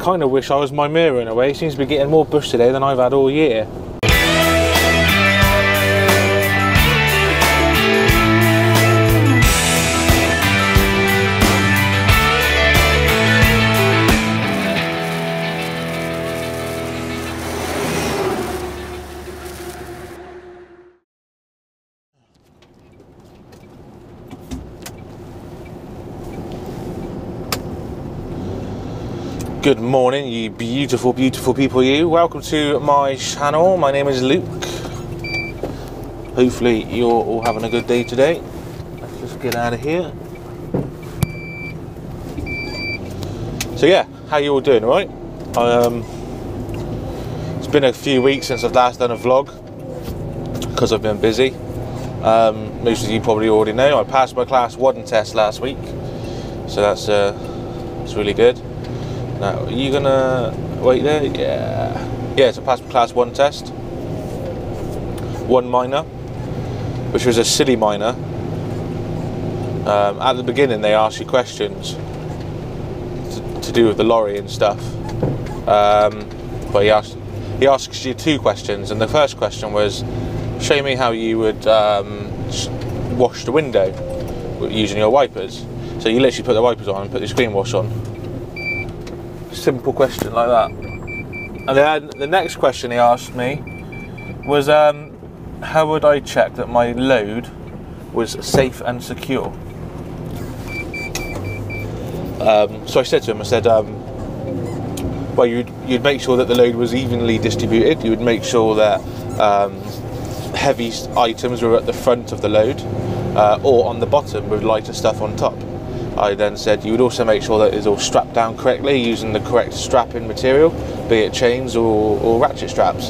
kind of wish I was my mirror in a way. He seems to be getting more bush today than I've had all year. Good morning, you beautiful, beautiful people. You welcome to my channel. My name is Luke. Hopefully, you're all having a good day today. Let's just get out of here. So yeah, how you all doing? Right? Um, it's been a few weeks since I've last done a vlog because I've been busy. Um, most of you probably already know I passed my class one test last week, so that's uh, that's really good. Now, are you gonna wait there? Yeah. Yeah, to pass class one test. One minor, which was a silly minor. Um, at the beginning, they ask you questions to, to do with the lorry and stuff. Um, but he asked, he asks you two questions, and the first question was, "Show me how you would um, wash the window using your wipers." So you literally put the wipers on and put the screen wash on simple question like that. And then the next question he asked me was, um, how would I check that my load was safe and secure? Um, so I said to him, I said, um, well, you'd, you'd make sure that the load was evenly distributed. You would make sure that um, heavy items were at the front of the load uh, or on the bottom with lighter stuff on top. I then said you would also make sure that it's all strapped down correctly using the correct strapping material, be it chains or, or ratchet straps.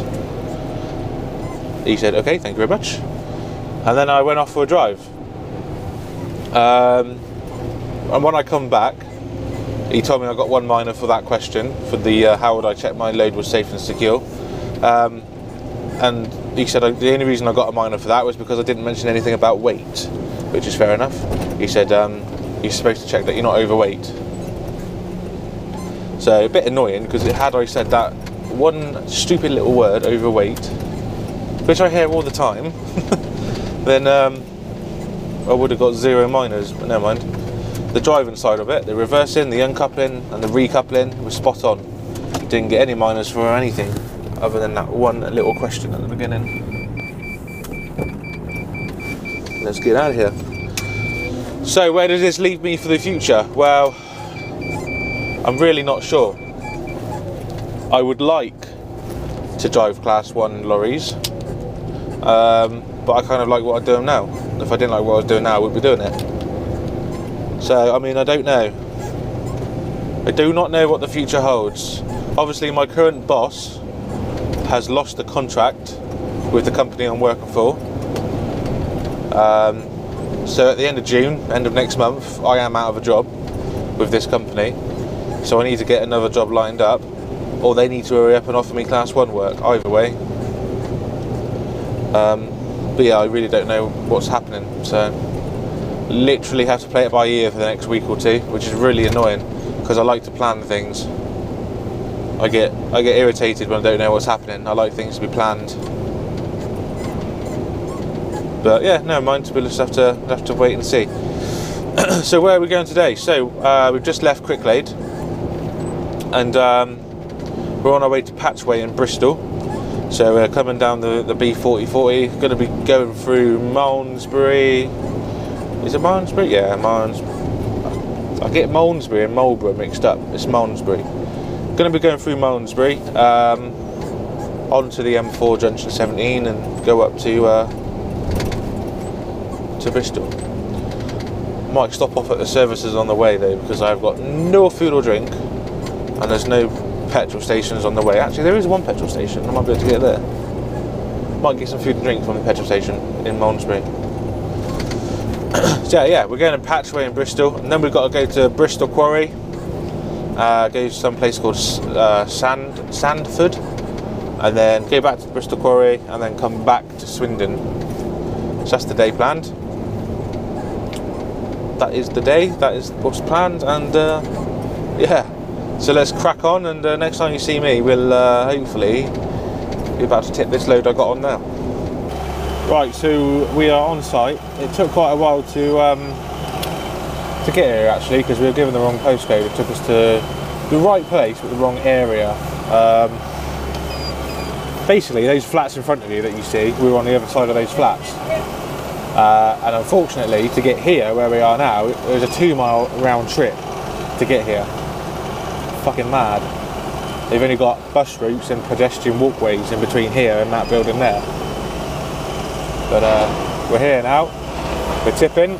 He said, okay, thank you very much. And then I went off for a drive. Um, and when I come back, he told me I got one minor for that question, for the uh, how would I check my load was safe and secure. Um, and he said the only reason I got a minor for that was because I didn't mention anything about weight, which is fair enough. He said, um, you're supposed to check that you're not overweight. So a bit annoying because it had I said that one stupid little word, overweight, which I hear all the time, then um, I would have got zero minors. But never mind. The driving side of it, the reversing, the uncoupling, and the recoupling was spot on. Didn't get any minors for anything other than that one little question at the beginning. Let's get out of here. So, where does this leave me for the future? Well, I'm really not sure. I would like to drive class one lorries, um, but I kind of like what I'm doing now. If I didn't like what I was doing now, I would be doing it. So, I mean, I don't know. I do not know what the future holds. Obviously, my current boss has lost the contract with the company I'm working for. Um, so at the end of June, end of next month, I am out of a job with this company. So I need to get another job lined up, or they need to hurry up and offer me class one work. Either way. Um, but yeah, I really don't know what's happening. So literally have to play it by ear for the next week or two, which is really annoying because I like to plan things. I get I get irritated when I don't know what's happening. I like things to be planned. But yeah, no mind. We'll just have to have to wait and see. so where are we going today? So uh, we've just left Cricklade, and um, we're on our way to Patchway in Bristol. So we're coming down the, the B4040. Going to be going through Malmesbury. Is it Malmesbury? Yeah, Malmesbury. I get Malmesbury and Marlborough mixed up. It's Malmesbury. Going to be going through Malmesbury, um, onto the M4 junction 17, and go up to uh, to Bristol. Might stop off at the services on the way though because I've got no food or drink and there's no petrol stations on the way. Actually, there is one petrol station. I might be able to get there. Might get some food and drink from the petrol station in Malmesbury. so yeah, we're going to Patchway in Bristol, and then we've got to go to Bristol Quarry. Uh, go to some place called uh, Sand Sandford, and then go back to Bristol Quarry, and then come back to Swindon. So that's the day planned that is the day, that is what's planned, and uh, yeah, So let's crack on, and uh, next time you see me, we'll uh, hopefully be about to tip this load I got on now. Right, so we are on site. It took quite a while to um, to get here actually because we were given the wrong postcode. It took us to the right place but the wrong area. Um, basically, those flats in front of you that you see, we were on the other side of those flats. Uh, and unfortunately, to get here where we are now, it was a two-mile round trip to get here fucking mad. They've only got bus routes and pedestrian walkways in between here and that building there. But uh, we're here now. We're tipping.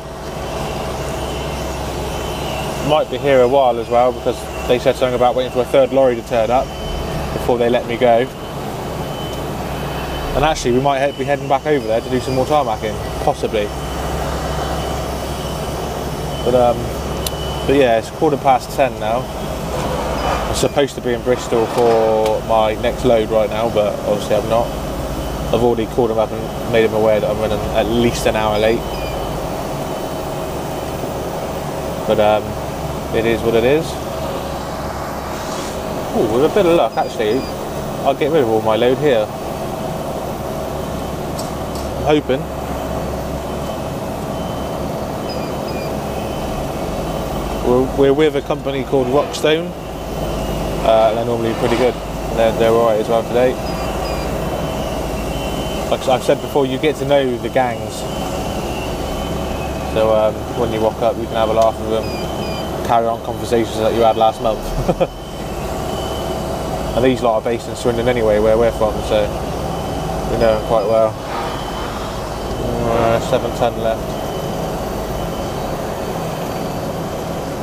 Might be here a while as well because they said something about waiting for a third lorry to turn up before they let me go. And actually, we might be heading back over there to do some more tarmacking, possibly. But um, but yeah, it's quarter past ten now. I'm supposed to be in Bristol for my next load right now, but obviously I'm not. I've already called him up and made him aware that I'm running at least an hour late. But um, it is what it is. Oh, with a bit of luck, actually, I'll get rid of all my load here. I'm hoping. We're, we're with a company called Rockstone. Uh, they're normally pretty good. They're, they're alright as well today. Like I've said before, you get to know the gangs. So um, when you walk up, you can have a laugh with them, carry on conversations that you had last month. and these lot are based in Swindon anyway, where we're from, so we know them quite well. Uh, 710 left.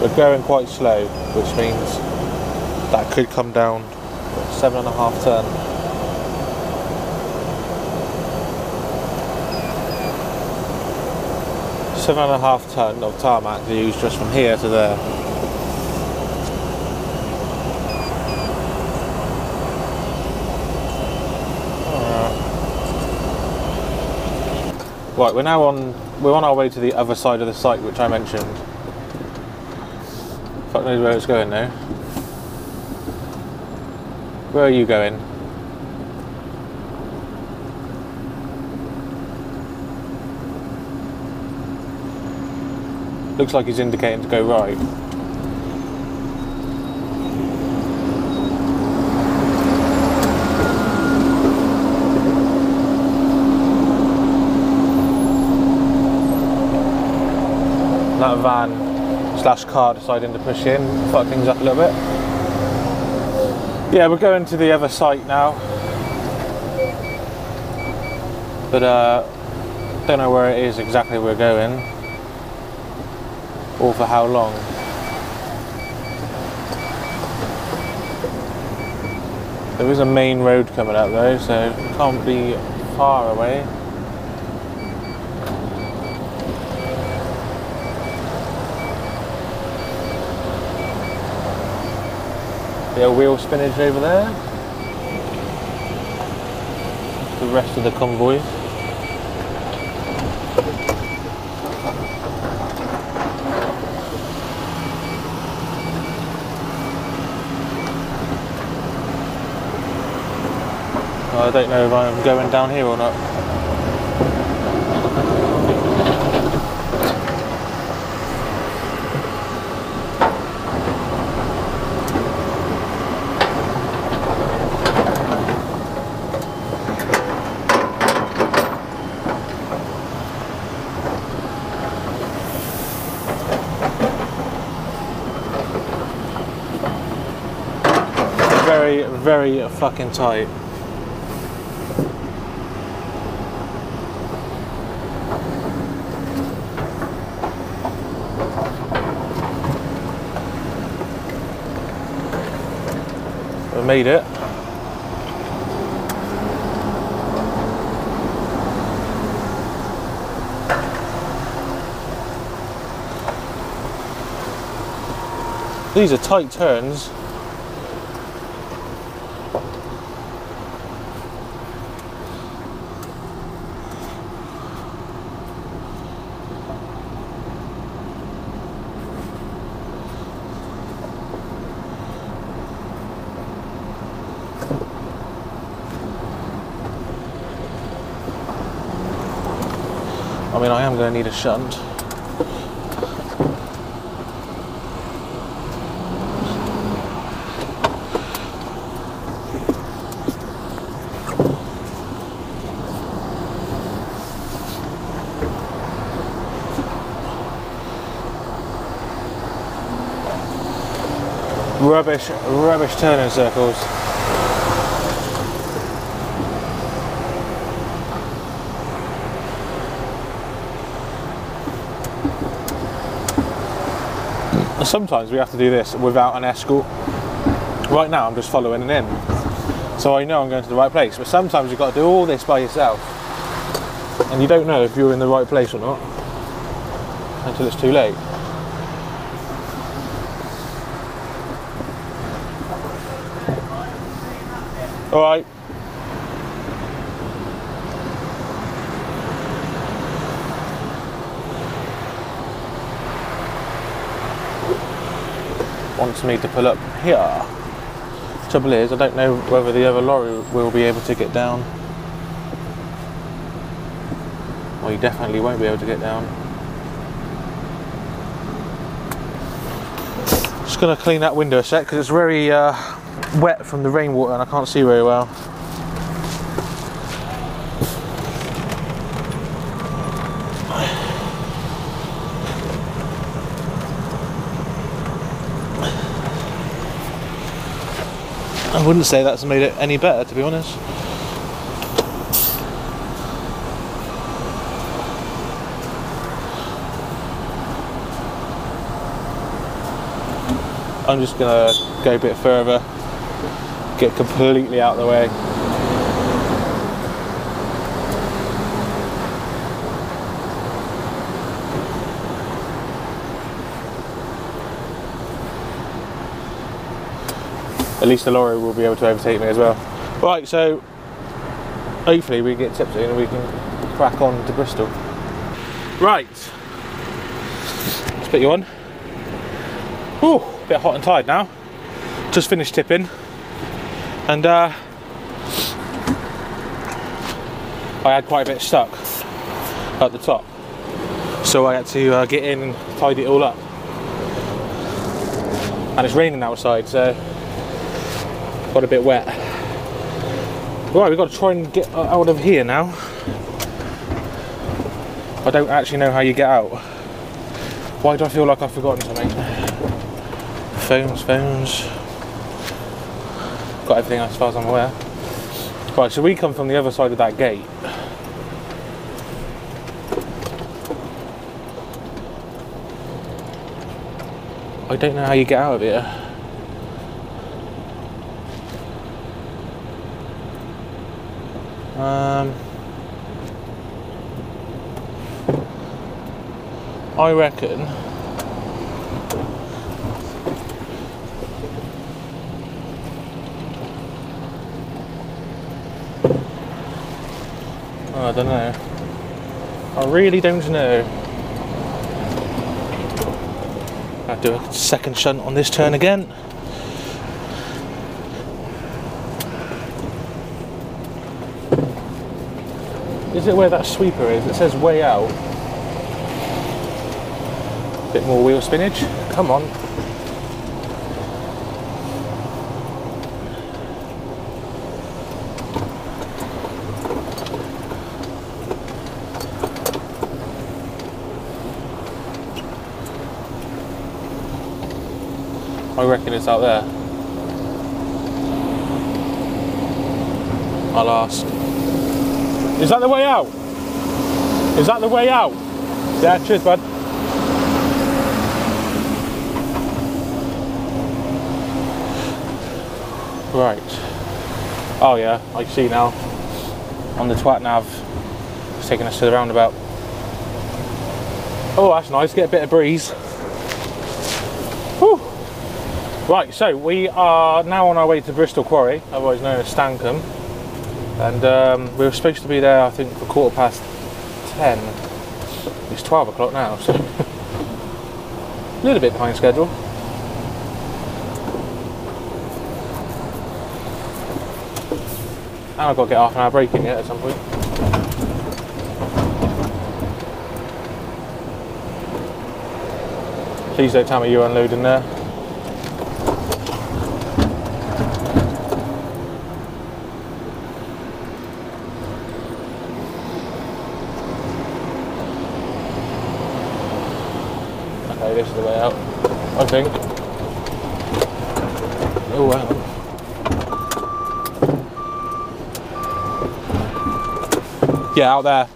We're going quite slow, which means that could come down seven and a half ton. Seven and a half ton of tarmac to use just from here to there. Right, we're now on we're on our way to the other side of the site which I mentioned. Fuck knows where it's going now. Where are you going? Looks like he's indicating to go right. That van slash car deciding to push in, fuck things up a little bit. Yeah, we're going to the other site now. But uh, don't know where it is exactly we're going. Or for how long. There is a main road coming up though, so it can't be far away. The wheel spinach over there. The rest of the convoy. I don't know if I'm going down here or not. very, very fucking tight. We made it. These are tight turns. Mean, I am going to need a shunt. Rubbish, rubbish turning circles. Sometimes we have to do this without an escort. Right now I'm just following an in. So I know I'm going to the right place. But sometimes you've got to do all this by yourself. And you don't know if you're in the right place or not until it's too late. All right. Wants me to pull up here. Trouble is, I don't know whether the other lorry will be able to get down. Well, you definitely won't be able to get down. Just gonna clean that window a sec because it's very uh, wet from the rainwater and I can't see very well. Wouldn't say that's made it any better to be honest. I'm just gonna go a bit further get completely out of the way. At least the lorry will be able to overtake me as well. Right, so hopefully we get tipsy and we can crack on to Bristol. Right, let's put you on. Ooh, bit hot and tired now. Just finished tipping and uh, I had quite a bit stuck at the top so I had to uh, get in and tidy it all up and it's raining outside so got a bit wet right we've got to try and get out of here now I don't actually know how you get out why do I feel like I've forgotten something phones phones got everything as far as I'm aware. Right, so we come from the other side of that gate. I don't know how you get out of here. Um, I reckon I don't know. I really don't know. I'll do a second shunt on this turn again. Is it where that sweeper is? It says way out. Bit more wheel spinach. Come on. I reckon it's out there. I'll ask. Is that the way out? Is that the way out? Yeah, cheers, bud. Right. Oh yeah, I see now. On the twat nav, it's taking us to the roundabout. Oh, that's nice. Get a bit of breeze. Whew. Right, so we are now on our way to Bristol Quarry, otherwise known as Stancombe and um, we were supposed to be there I think for quarter past 10 it's 12 o'clock now so. A little bit behind schedule. And I've got to get half an hour break in yet at some point. Please don't tell me you're unloading there. This is the way out. I think. Oh wow. Yeah, out there.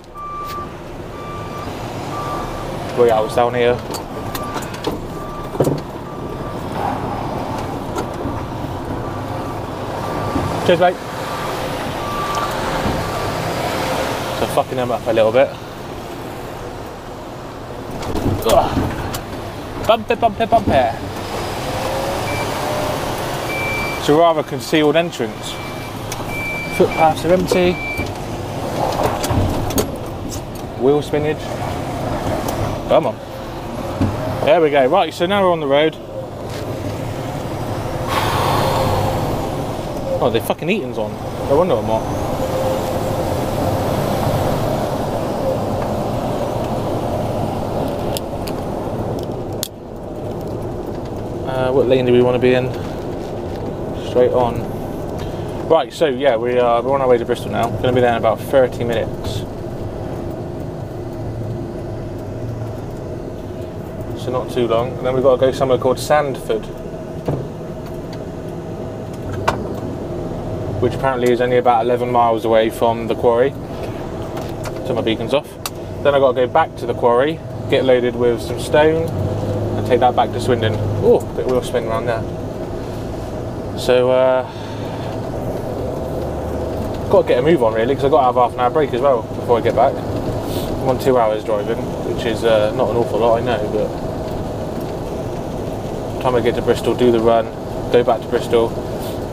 Way out down here. Cheers, mate. So fucking them up a little bit. Ugh. Bumpy, bumpy, bumpy. It's a rather concealed entrance. Footpaths are empty. Wheel spinach. Come on. There we go. Right, so now we're on the road. Oh, the fucking eating's on. No wonder I'm. Uh, what lane do we want to be in? Straight on. Right, so yeah, we are we're on our way to Bristol now. Going to be there in about 30 minutes. So not too long. And then we've got to go somewhere called Sandford. which apparently is only about 11 miles away from the quarry. Turn my beacons off. Then I've got to go back to the quarry, get loaded with some stone, and take that back to Swindon. Oh, bit of wheel spin around there. So, uh, got to get a move on really, because I've got to have half an hour break as well before I get back. I'm on two hours driving, which is uh, not an awful lot, I know, but time I get to Bristol, do the run, go back to Bristol,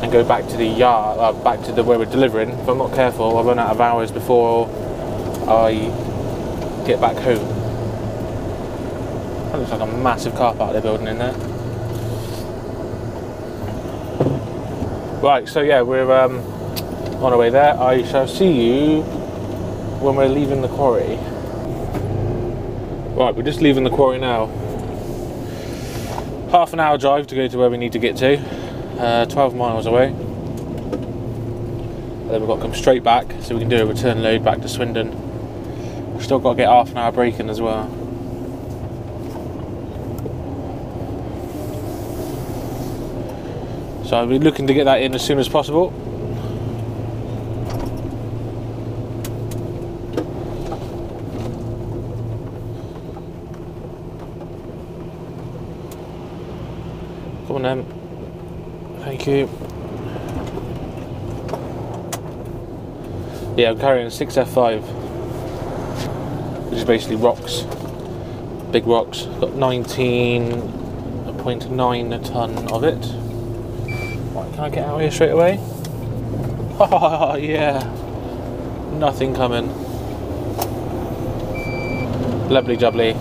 and go back to the yard, uh, back to the where we're delivering. If I'm not careful, I'll run out of hours before I get back home. That looks like a massive car park they're building in there. Right, so yeah, we're um, on our way there. I shall see you when we're leaving the quarry. Right, we're just leaving the quarry now. Half an hour drive to go to where we need to get to uh, 12 miles away. And then we've got to come straight back so we can do a return load back to Swindon. We've still got to get half an hour break in as well. So I'll be looking to get that in as soon as possible. Come on then. Thank you. Yeah, I'm carrying a 6F5, which is basically rocks, big rocks. Got 19.9 a ton of it. Can I get out here straight away? Oh, yeah. Nothing coming. Lovely jubbly.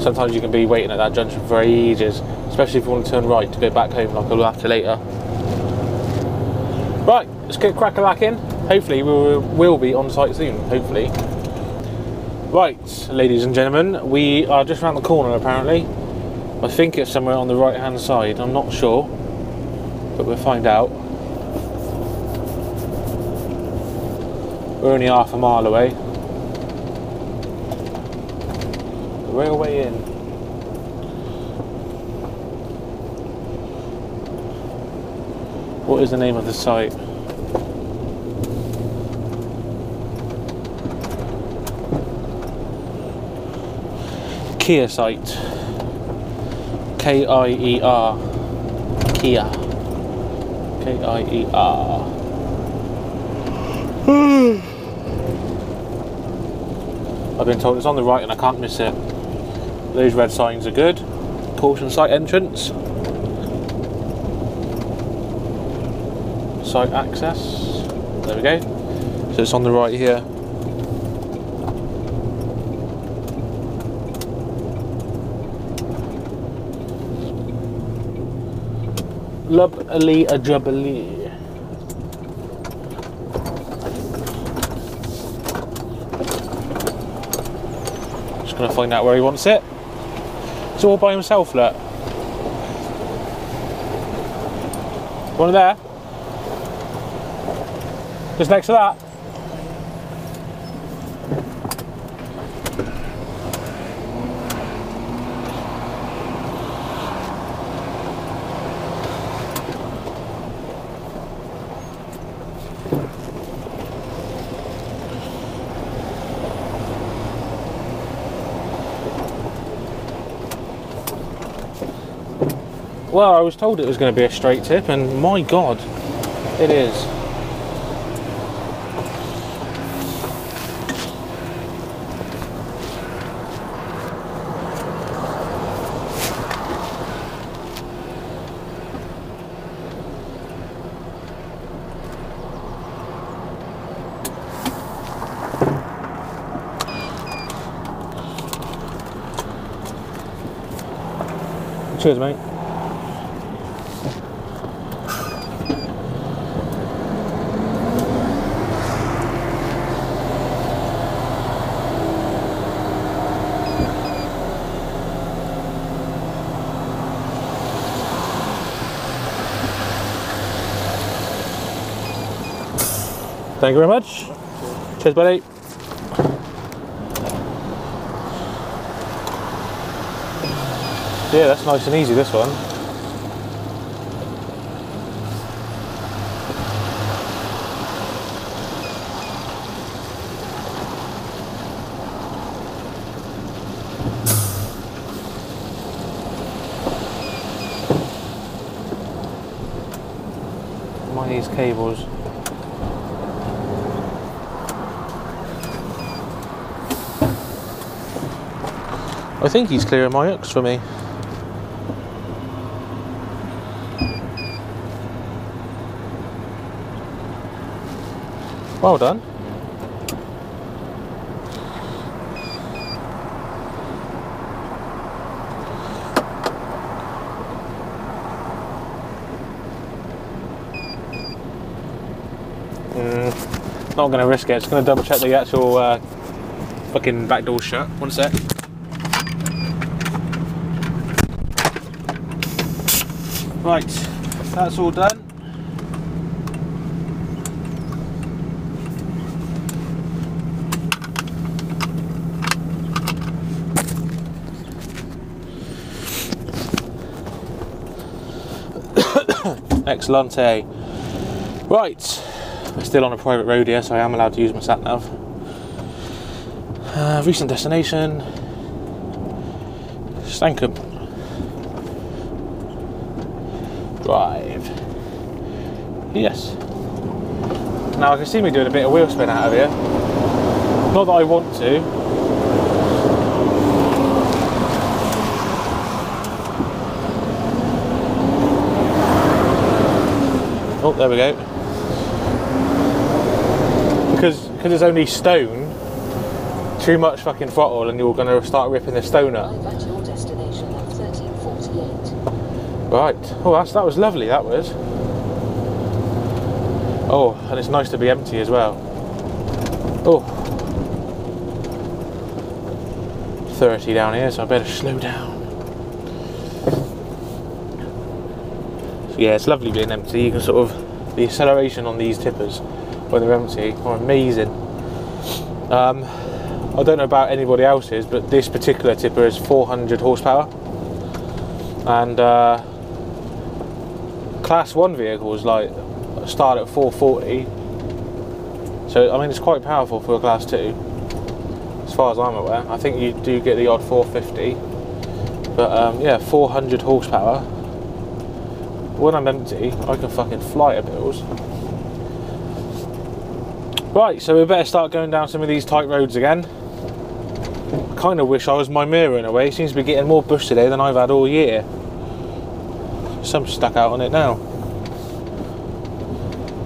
Sometimes you can be waiting at that junction for ages especially if you want to turn right to go back home like I'll to later. Right, let's get back in. Hopefully we will we'll be on site soon, hopefully. Right, ladies and gentlemen, we are just around the corner apparently. I think it's somewhere on the right hand side, I'm not sure, but we'll find out. We're only half a mile away. The railway in. What is the name of the site? Kier site. K I E R. Kia. K I E R. I've been told it's on the right and I can't miss it. Those red signs are good. Caution site entrance. site access. There we go. So it's on the right here. Lub Ali Ajabali. Just gonna find out where he wants it. It's all by himself, look. One there. Just next to that. Well, I was told it was going to be a straight tip, and my god, it is. Cheers, mate. Thank you very much. Cheers, buddy. Yeah, that's nice and easy, this one. These cables. I think he's clearing my hooks for me. Well done. Mm, not going to risk it. Just going to double check the actual uh, fucking back door shut. One sec. Right, that's all done. Excellent. Right, still on a private road here, so I am allowed to use my sat nav. Uh, recent destination Stancombe. Drive. Yes. Now I can see me doing a bit of wheel spin out of here. Not that I want to. Oh, there we go. Because because it's only stone, too much fucking throttle and you're going to start ripping the stone up. Arrive at your destination at 1348. Right. Oh, that's, that was lovely, that was. Oh, and it's nice to be empty as well. Oh. 30 down here, so I better slow down. So yeah, it's lovely being empty. You can sort of, the acceleration on these tippers when they're empty are amazing. Um, I don't know about anybody else's, but this particular tipper is 400 horsepower. And uh, class one vehicles like start at 440 so I mean it's quite powerful for a class 2 as far as I'm aware. I think you do get the odd 450 but um, yeah 400 horsepower. When I'm empty I can fucking fly at bills. Right so we better start going down some of these tight roads again. I kind of wish I was my mirror in a way. Seems to be getting more bush today than I've had all year. Some stuck out on it now.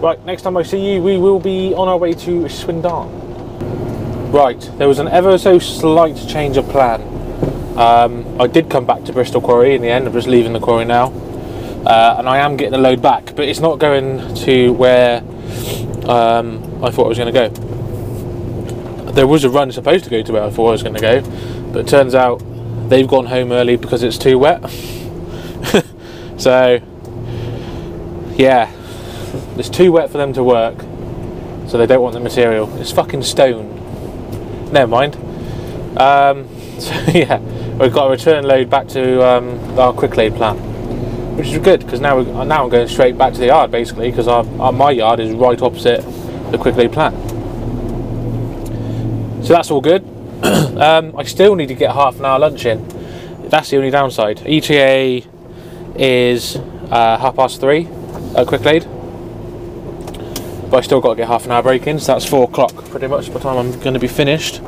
Right, next time I see you, we will be on our way to Swindon. Right, there was an ever so slight change of plan. Um, I did come back to Bristol Quarry in the end, I'm just leaving the quarry now. Uh, and I am getting the load back, but it's not going to where um, I thought I was going to go. There was a run supposed to go to where I thought I was going to go, but it turns out they've gone home early because it's too wet. so, yeah, it's too wet for them to work, so they don't want the material. It's fucking stone. Never mind. Um, so yeah, we've got a return load back to um, our quick load plant, which is good because now we now I'm going straight back to the yard basically because our, our my yard is right opposite the quick load plant. So that's all good. um, I still need to get half an hour lunch in. That's the only downside. ETA is uh, half past three at quick load but I still got to get half an hour break in, so that's four o'clock pretty much by the time I'm going to be finished.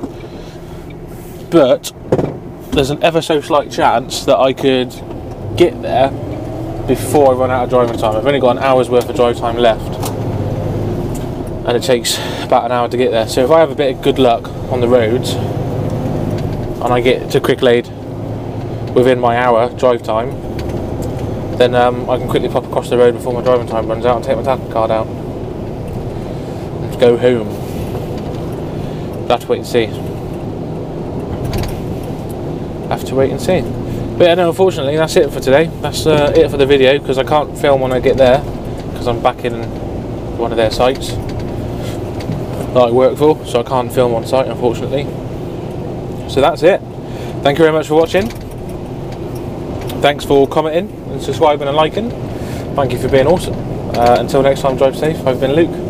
But there's an ever so slight chance that I could get there before I run out of driving time. I've only got an hour's worth of drive time left, and it takes about an hour to get there. So if I have a bit of good luck on the roads and I get to Cricklade within my hour drive time, then um, I can quickly pop across the road before my driving time runs out and take my tacho card out go home. To wait and see. Have to wait and see. But yeah, no, unfortunately, that's it for today. That's uh, it for the video because I can't film when I get there because I'm back in one of their sites that I work for, so I can't film on site, unfortunately. So that's it. Thank you very much for watching. Thanks for commenting and subscribing and liking. Thank you for being awesome. Uh, until next time, drive safe. I've been Luke.